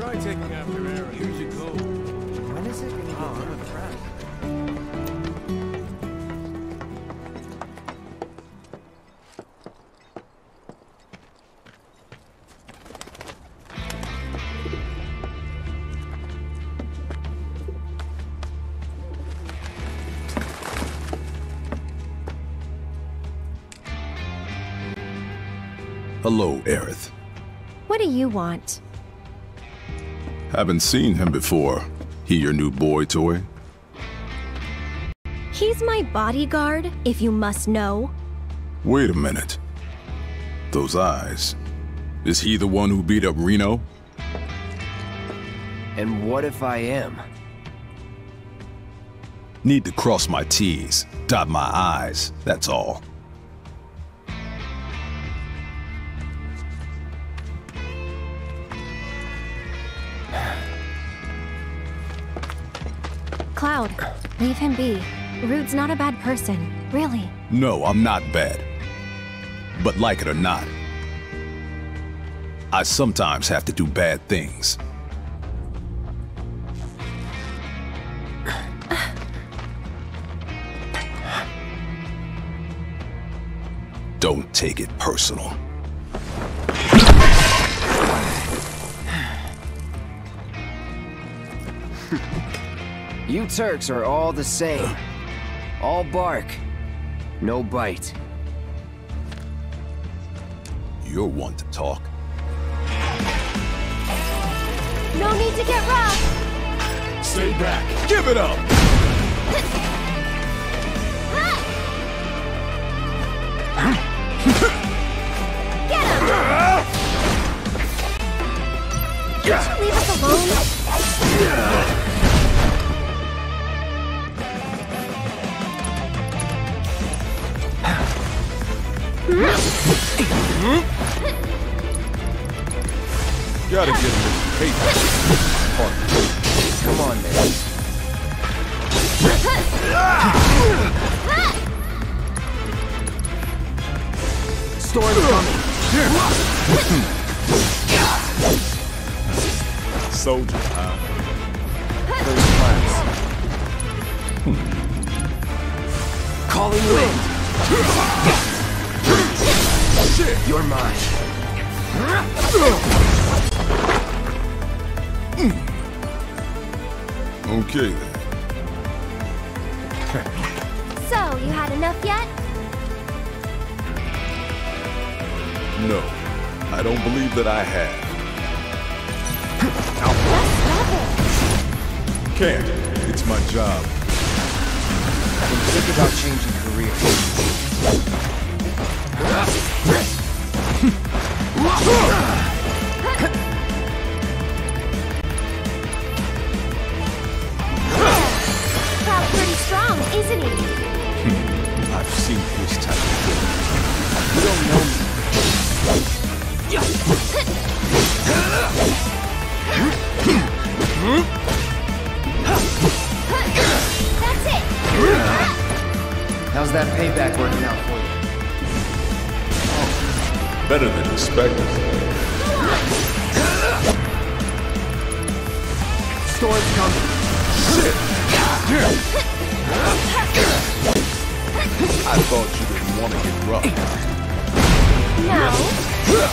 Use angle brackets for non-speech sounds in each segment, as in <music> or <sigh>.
Try taking after Aaron. Here's your gold. When is it gonna Oh, get I'm impressed. Hello, Aerith. What do you want? Haven't seen him before. He your new boy toy? He's my bodyguard, if you must know. Wait a minute. Those eyes. Is he the one who beat up Reno? And what if I am? Need to cross my T's, dot my I's, that's all. Leave him be. Rude's not a bad person, really. No, I'm not bad. But like it or not, I sometimes have to do bad things. Don't take it personal. You Turks are all the same. All bark, no bite. You're one to talk. No need to get rough! Stay back. Give it up! Get him! Can't you leave us alone? Gotta give him his. Partner. Come on, man. Storm's coming. Soldier, huh? First class. Calling wind. You're mine. Mm. Okay then. So, you had enough yet? No, I don't believe that I have. Let's stop it! Can't. It's my job. Then think about changing careers. <laughs> strong, isn't he? Hmm. I've seen this type of thing. You don't know me. That's it! How's that payback working out for you? Better than expected. Storm's coming. I thought you didn't want to get rough. No.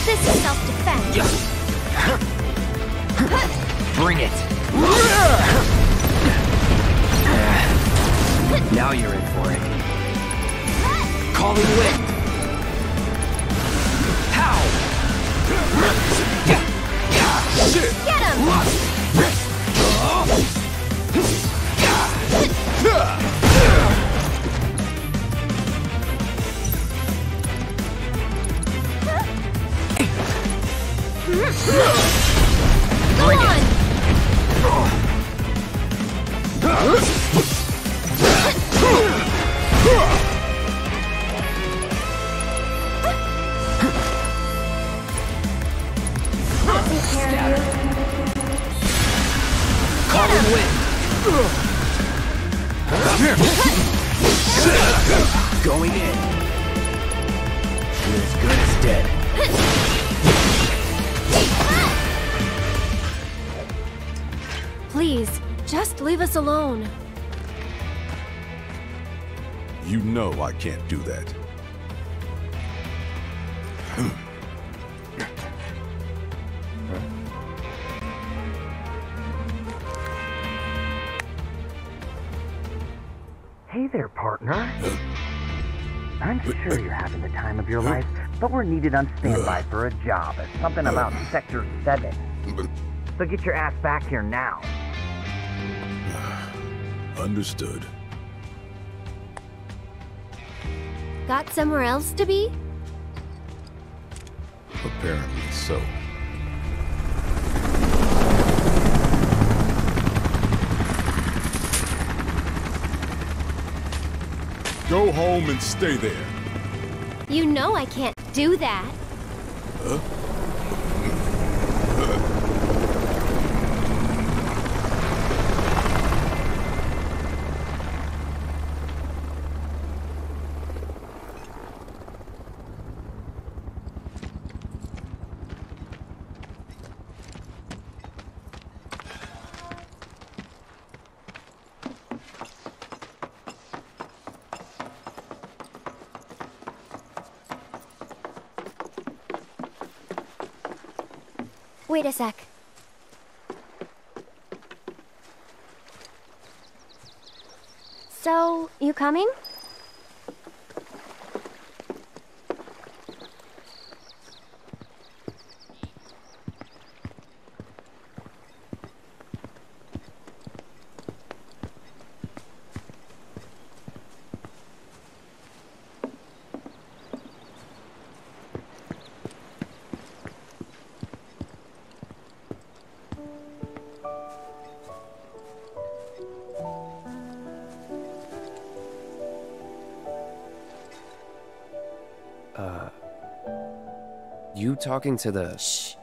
This is self-defense. Bring it. Now you're in for it. Calling wind. How? Get him! Needed on standby for a job. It's something about Sector 7. So get your ass back here now. <sighs> Understood. Got somewhere else to be? Apparently so. Go home and stay there. You know I can't do that. Wait a sec. So, you coming? Uh, you talking to the. Shh.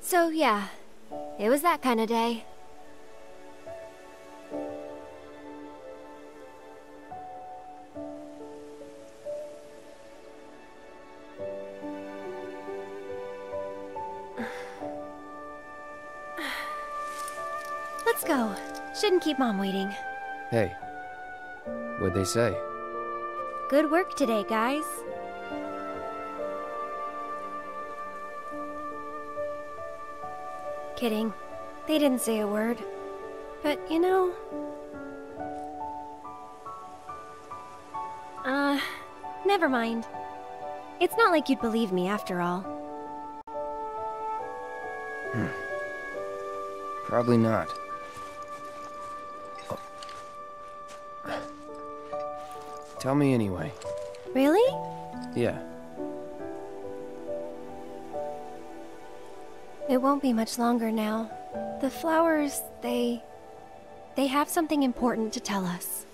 So, yeah, it was that kind of day. <sighs> Let's go. Shouldn't keep Mom waiting. Hey. What'd they say? Good work today, guys. Kidding. They didn't say a word. But, you know... Uh, never mind. It's not like you'd believe me after all. Probably not. Tell me anyway. Really? Yeah. It won't be much longer now. The flowers, they. they have something important to tell us.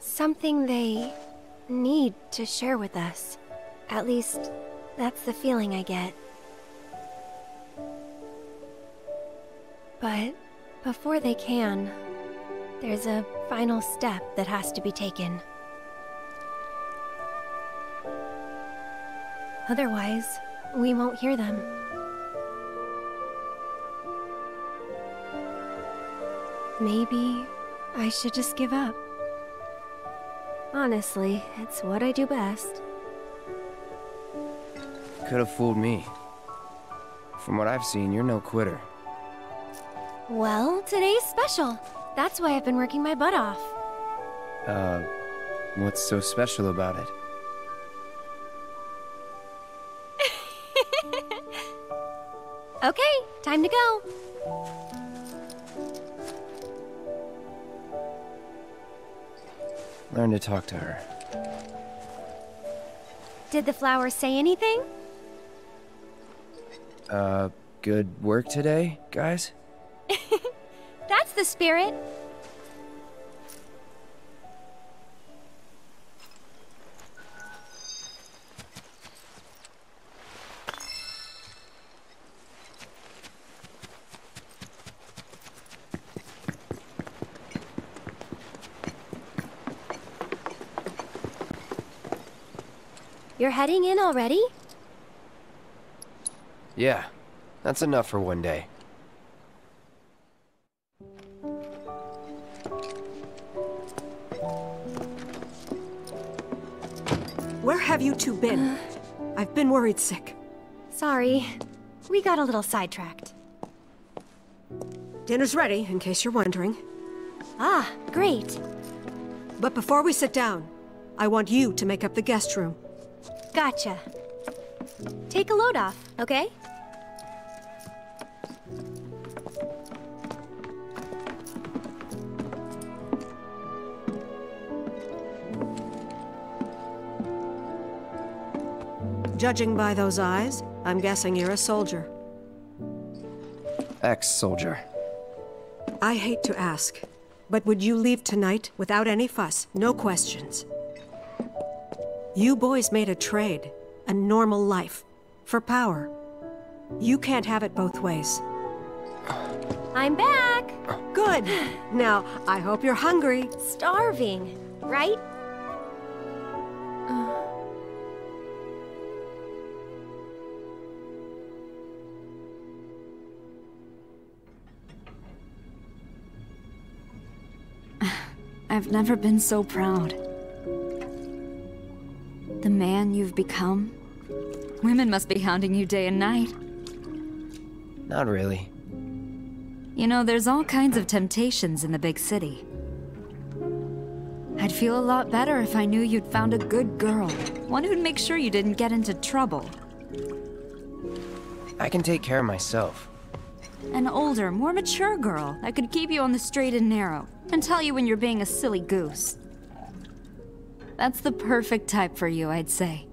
Something they need to share with us. At least, that's the feeling I get. But before they can, there's a final step that has to be taken. Otherwise, we won't hear them. Maybe I should just give up. Honestly, it's what I do best. Could have fooled me. From what I've seen, you're no quitter. Well, today's special. That's why I've been working my butt off. Uh, what's so special about it? <laughs> Okay, time to go. Learn to talk to her. Did the flowers say anything? Uh, good work today, guys? The spirit. You're heading in already? Yeah. That's enough for one day. Where have you two been? I've been worried sick. Sorry. We got a little sidetracked. Dinner's ready, in case you're wondering. Ah, great. But before we sit down, I want you to make up the guest room. Gotcha. Take a load off, okay? Judging by those eyes, I'm guessing you're a soldier. Ex-soldier. I hate to ask, but would you leave tonight without any fuss, no questions? You boys made a trade, a normal life, for power. You can't have it both ways. I'm back! Good! Now, I hope you're hungry. Starving, right? I've never been so proud. The man you've become. Women must be hounding you day and night. Not really. You know, there's all kinds of temptations in the big city. I'd feel a lot better if I knew you'd found a good girl. One who'd make sure you didn't get into trouble. I can take care of myself. An older, more mature girl that could keep you on the straight and narrow and tell you when you're being a silly goose. That's the perfect type for you, I'd say.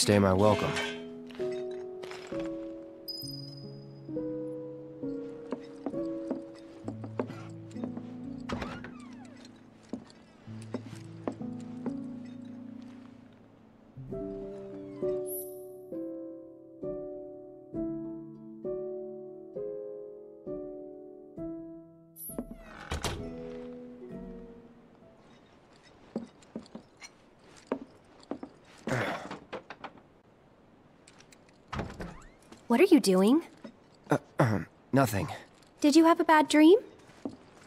Overstay my welcome. What are you doing? Nothing. Did you have a bad dream?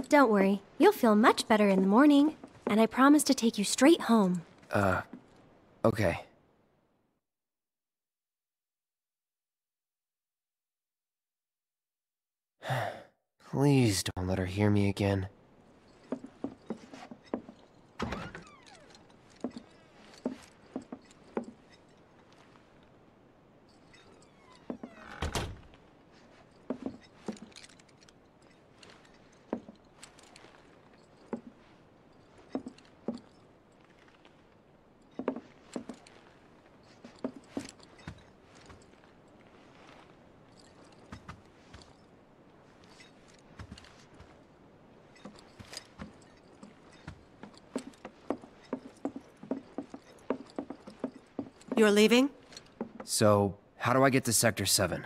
Don't worry, you'll feel much better in the morning, and I promise to take you straight home. Uh, okay. <sighs> Please don't let her hear me again. You're leaving? So, how do I get to Sector 7?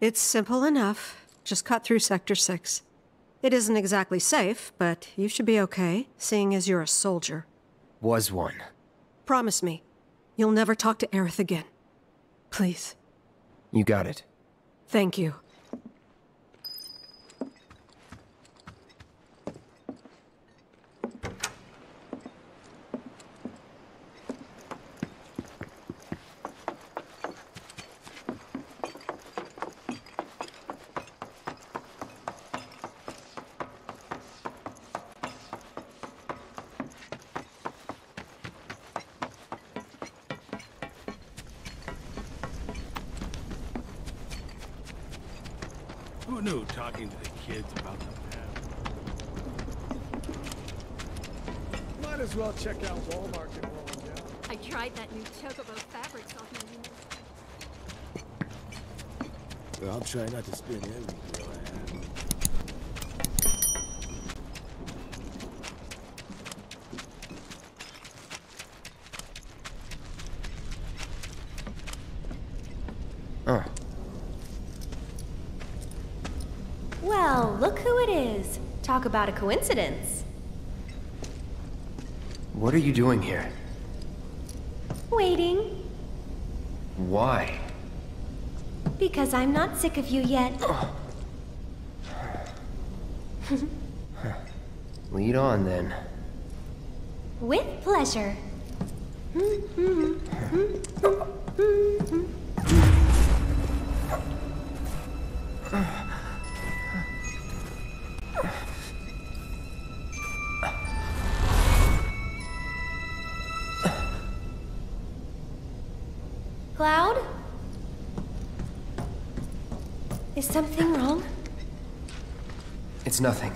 It's simple enough. Just cut through Sector 6. It isn't exactly safe, but you should be okay, seeing as you're a soldier. Was one. Promise me, you'll never talk to Aerith again. Please. You got it. Thank you. Who knew talking to the kids about the past? Might as well check out Wall Market and roll down. I tried that new Chocobo fabric softener Well, I'll try not to spend every deal I have. Oh, Well, look who it is. Talk about a coincidence. what are you doing here? Waiting, Why? because I'm not sick of you yet. Lead on then. With pleasure. Hmm, hmm, hmm. Something wrong? It's nothing.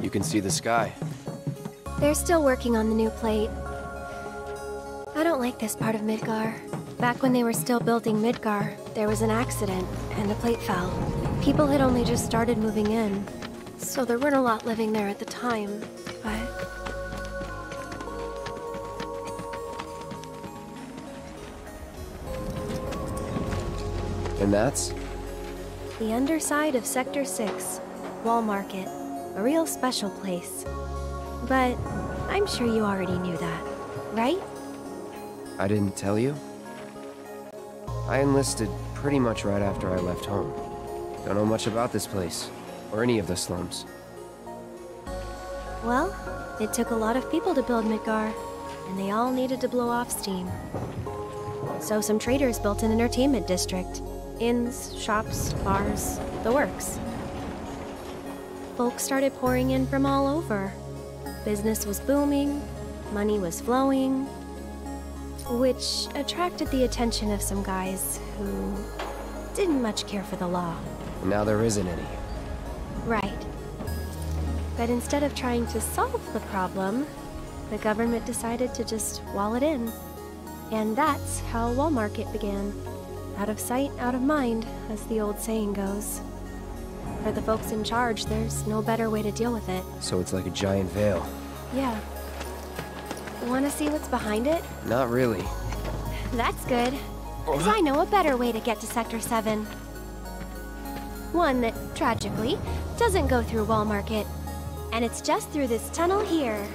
You can see the sky. They're still working on the new plate. I don't like this part of Midgar. Back when they were still building Midgar, there was an accident, and the plate fell. People had only just started moving in, so there weren't a lot living there at the time, but... And that's? The underside of Sector 6, Wall Market. A real special place. But I'm sure you already knew that, right? I didn't tell you? I enlisted pretty much right after I left home. Don't know much about this place, or any of the slums. Well, it took a lot of people to build Midgar, and they all needed to blow off steam. So some traders built an entertainment district. Inns, shops, bars, the works. Folks started pouring in from all over. Business was booming, money was flowing, which attracted the attention of some guys who didn't much care for the law. Now there isn't any. Right. But instead of trying to solve the problem, the government decided to just wall it in. And that's how Wall Market began. Out of sight, out of mind, as the old saying goes. For the folks in charge, there's no better way to deal with it. So it's like a giant veil. Yeah. Want to see what's behind it? Not really. That's good. Uh-huh. Because I know a better way to get to Sector 7. One that, tragically, doesn't go through Wall Market. And it's just through this tunnel here.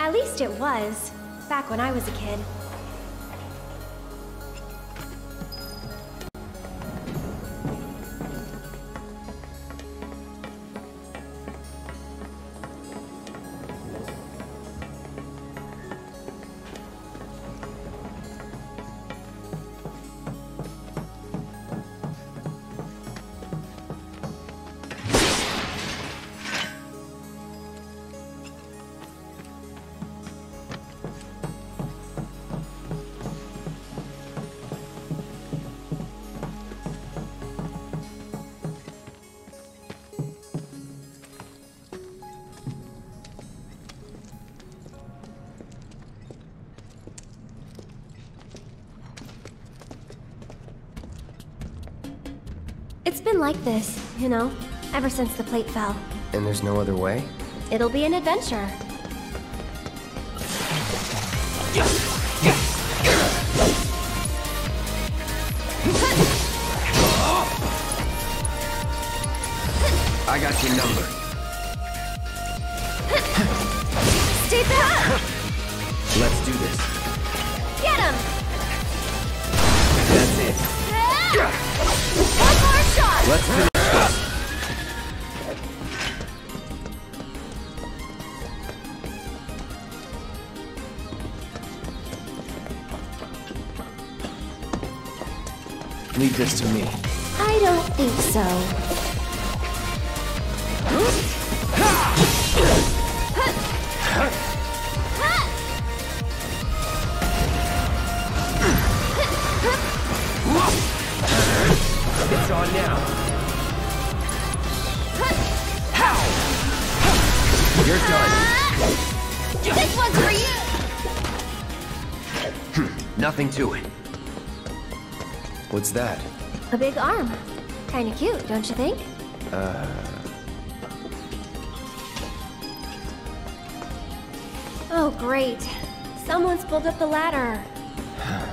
At least it was, back when I was a kid. It's been like this, you know, ever since the plate fell. And there's no other way? It'll be an adventure. Leave to me. I don't think so. It's on now. How? You're done. This one's for you! Nothing to it. What's that? A big arm. Kinda cute, don't you think? Uh... Oh, great. Someone's pulled up the ladder. <sighs>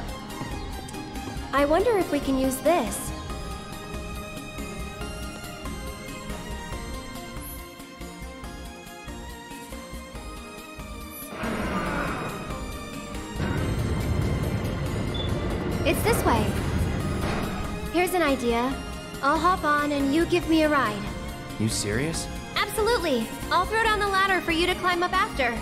I wonder if we can use this. Idea. I'll hop on and you give me a ride. You serious? Absolutely. I'll throw down the ladder for you to climb up after.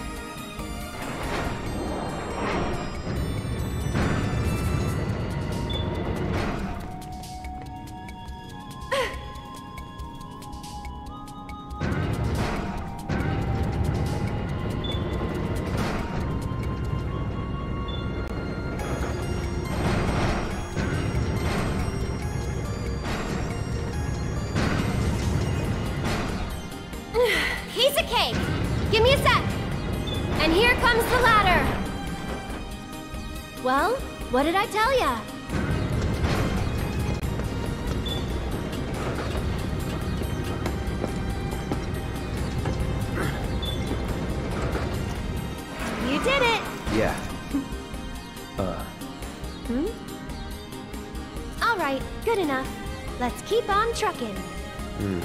Trucking. hmm.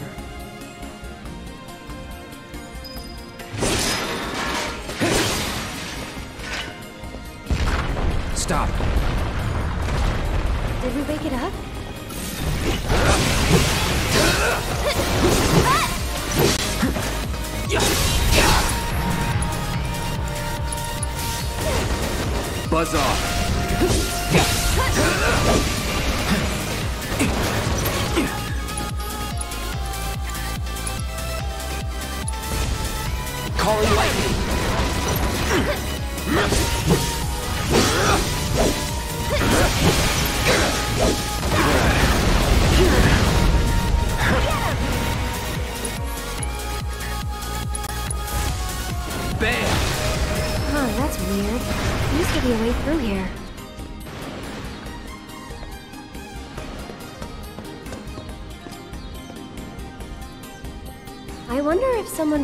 Stop. Did we wake it up? Buzz off.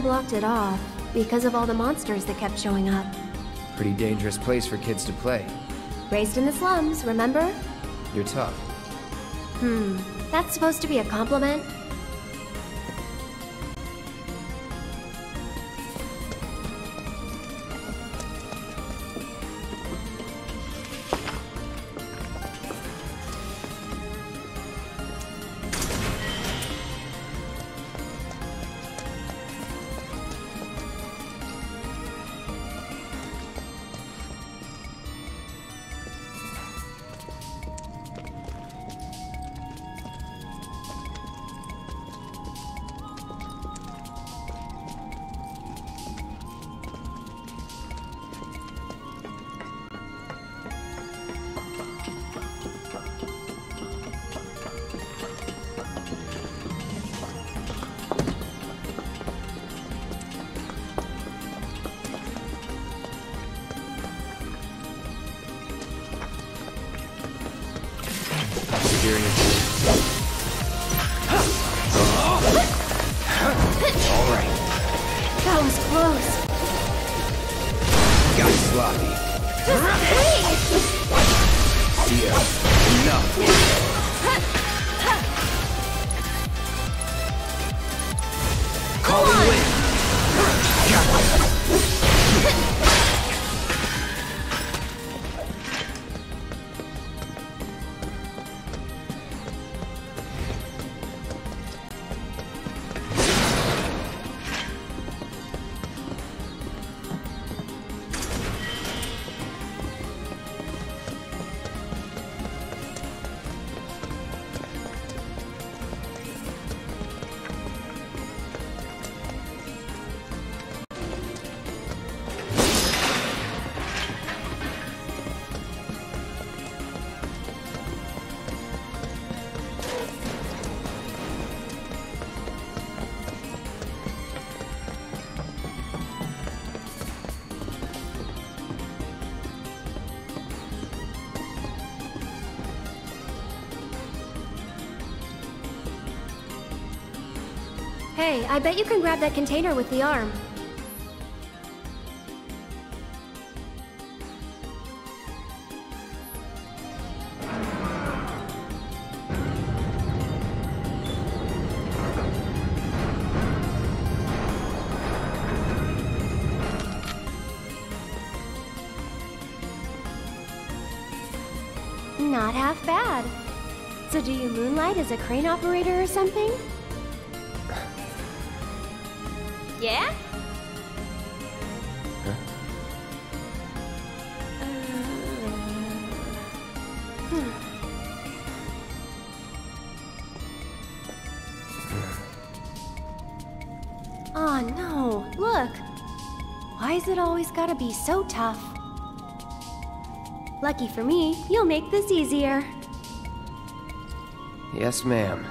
Blocked it off because of all the monsters that kept showing up. Pretty dangerous place for kids to play. Raised in the slums, remember? You're tough. Hmm, that's supposed to be a compliment? Hey, I bet you can grab that container with the arm. Not half bad. So do you moonlight as a crane operator or something? Gotta be so tough? Lucky for me, you'll make this easier. Yes, ma'am.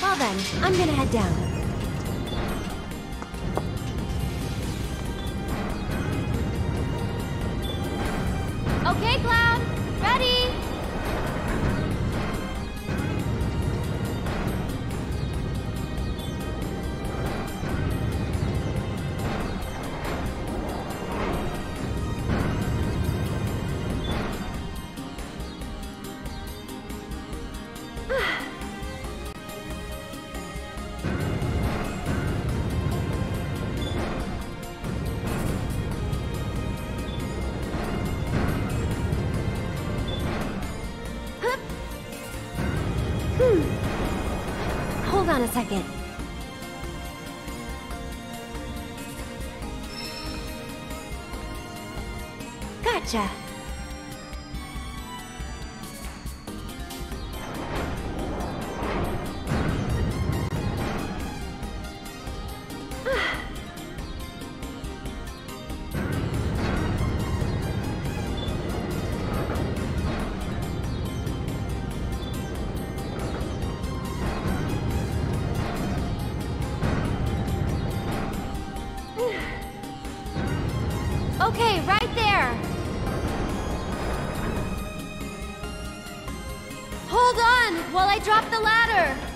Well then, I'm gonna head down. Okay, right there. Hold on while I drop the ladder.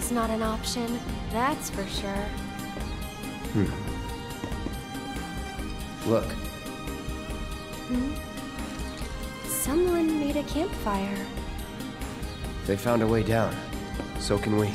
Jumping's not an option, that's for sure. Hmm. Look, Hmm? Someone made a campfire. they found a way down. So can we.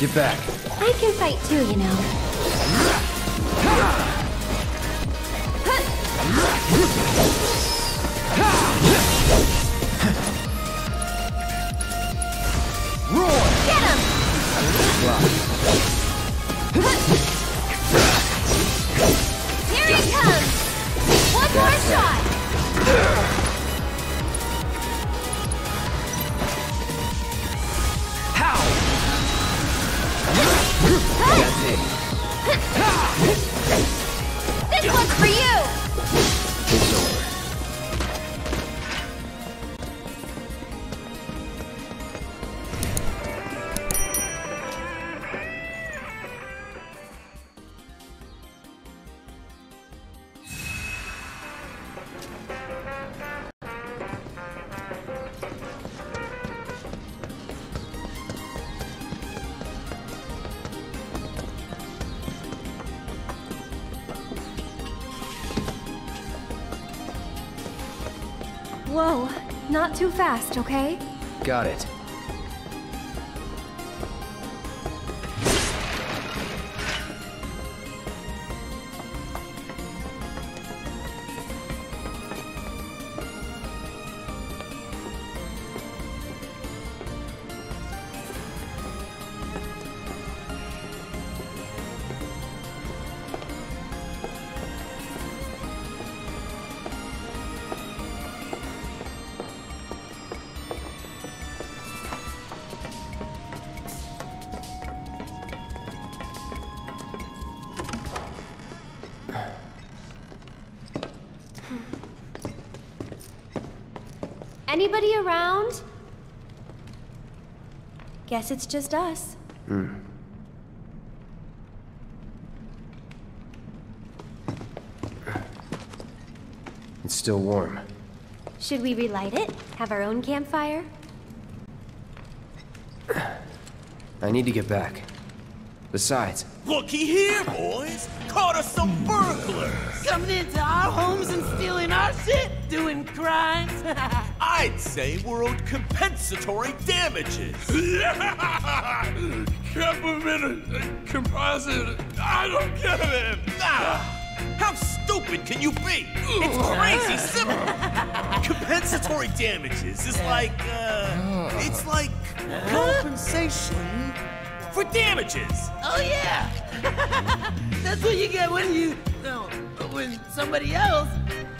Get back. I can fight too, you know. Get him! Not too fast, okay? Got it. Anybody around? Guess it's just us. Hmm. It's still warm. Should we relight it? Have our own campfire? I need to get back. Besides, Looky here, boys! Caught us some burglars! Coming into our homes and stealing our shit? Doing crimes? <laughs> I'd say we're owed compensatory damages. <laughs> Compliment, composite. I don't get it. Ah, how stupid can you be? It's crazy simple. Compensatory damages is like, uh, it's like compensation for damages. oh yeah! <laughs> That's what you get when you, no, when somebody else.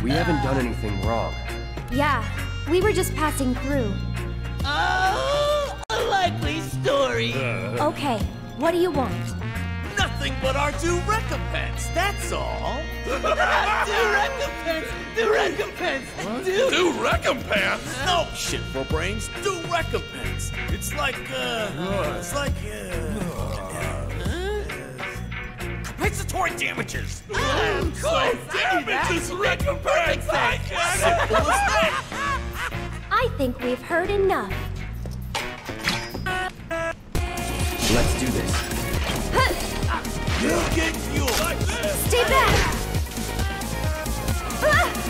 we haven't done anything wrong. Yeah, we were just passing through. Oh, a likely story. Okay, what do you want? Nothing but our due recompense, that's all. <laughs> due recompense, due recompense, Due Do recompense. No shit for brains, due recompense. It's like, uh, it's like, uh, compensatory damages. Of course, I do that. Damages recompense. I get it. Simple as that. <laughs> I think we've heard enough. Let's do this. You get yours. Stay back! Too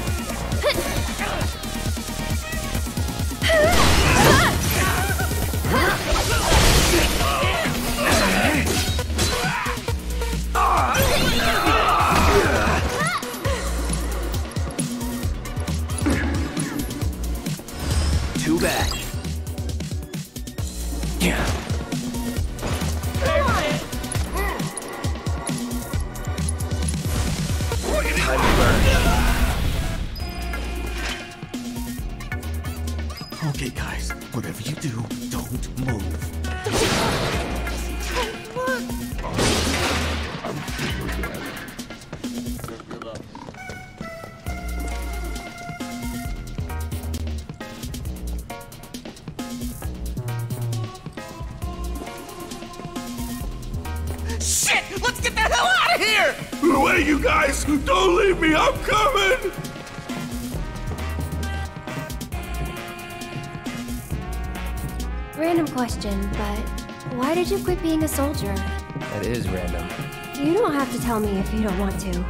you guys! Don't leave me! I'm coming! Random question, but why did you quit being a soldier? That is random. You don't have to tell me if you don't want to.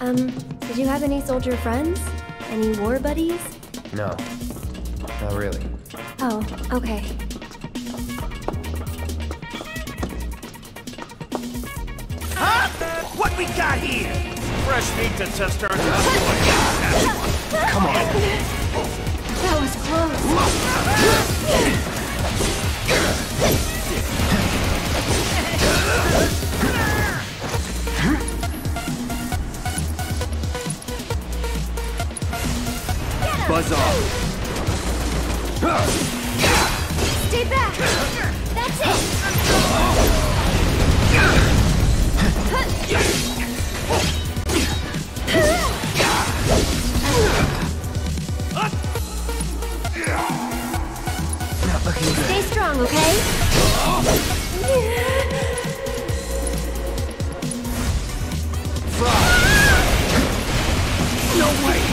Um, did you have any soldier friends? Any war buddies? No. Not really. Oh, okay. Here? Fresh meat to test our <laughs> Come on. That was close. Buzz off. Stay back! Strong, okay? No way.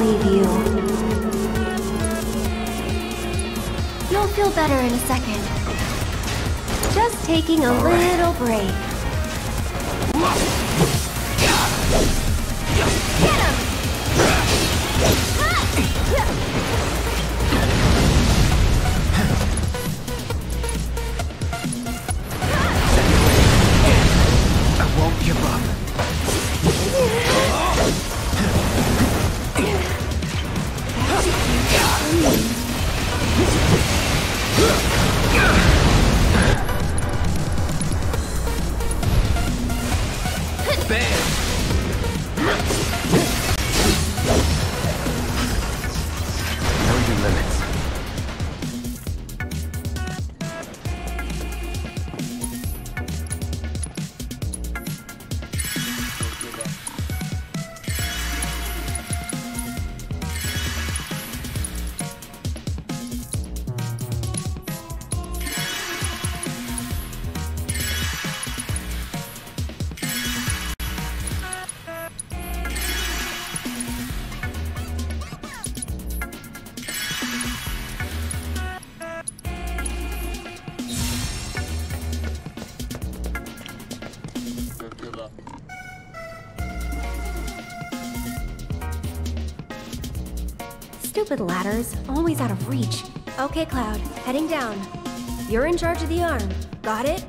Believe you. You'll feel better in a second. Just taking a little break. Ladders, always out of reach. Okay, Cloud, heading down. You're in charge of the arm. Got it?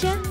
Gotcha.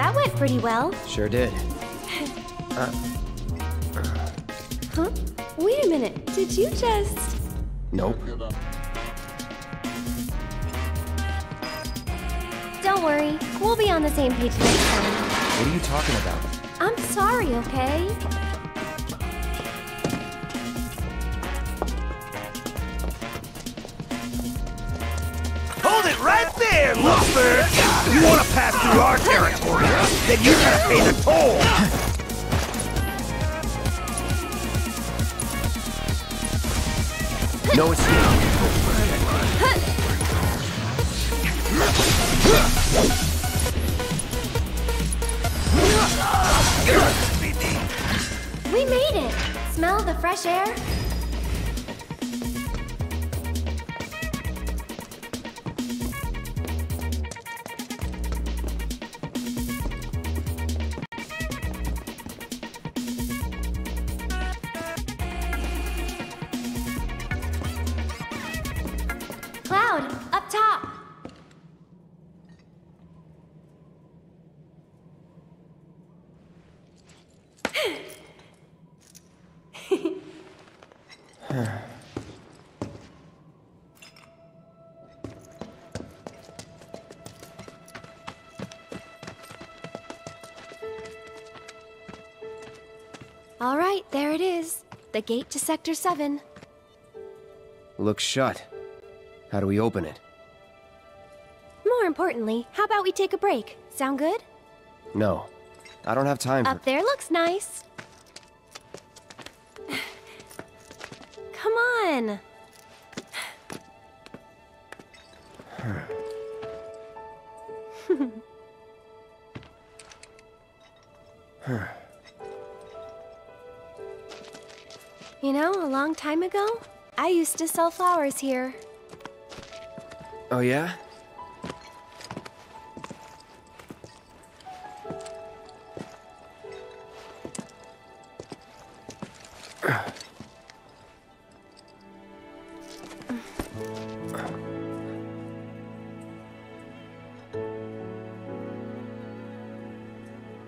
That went pretty well. Sure did. <laughs> Uh, Huh? Wait a minute. Did you just. nope. Don't worry. We'll be on the same page next time. What are you talking about? I'm sorry, okay? Hold it right there, loafer! You wanna pass through our territory, then you gotta pay the toll! No escape. We made it! Smell the fresh air? All right, there it is. The gate to Sector 7. Looks shut. How do we open it? More importantly, how about we take a break? Sound good? No. I don't have time for. Up there looks nice. <sighs> Come on. Ago, I used to sell flowers here. Oh, yeah?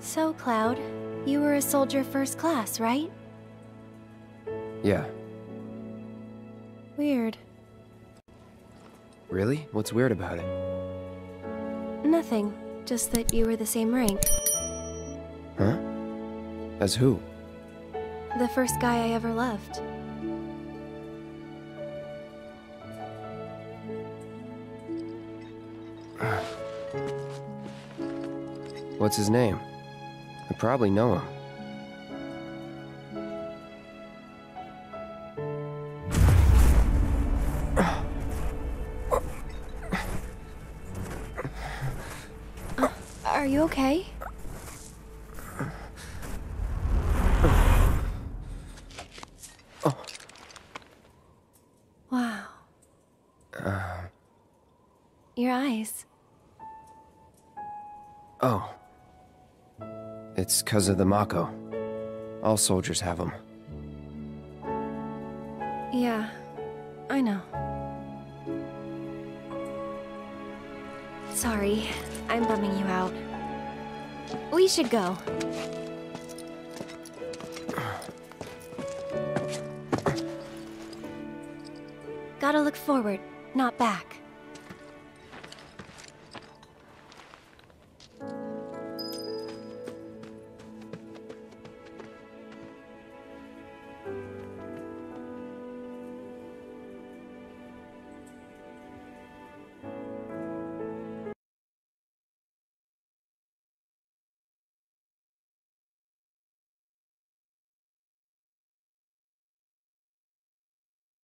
So, Cloud, you were a soldier first class, right? What's weird about it? Nothing. Just that you were the same rank. Huh? As who? The first guy I ever loved. What's his name? I probably know him. Okay? Wow. Your eyes. Oh. It's because of the Mako. All soldiers have them. Should go. Gotta look forward, not back.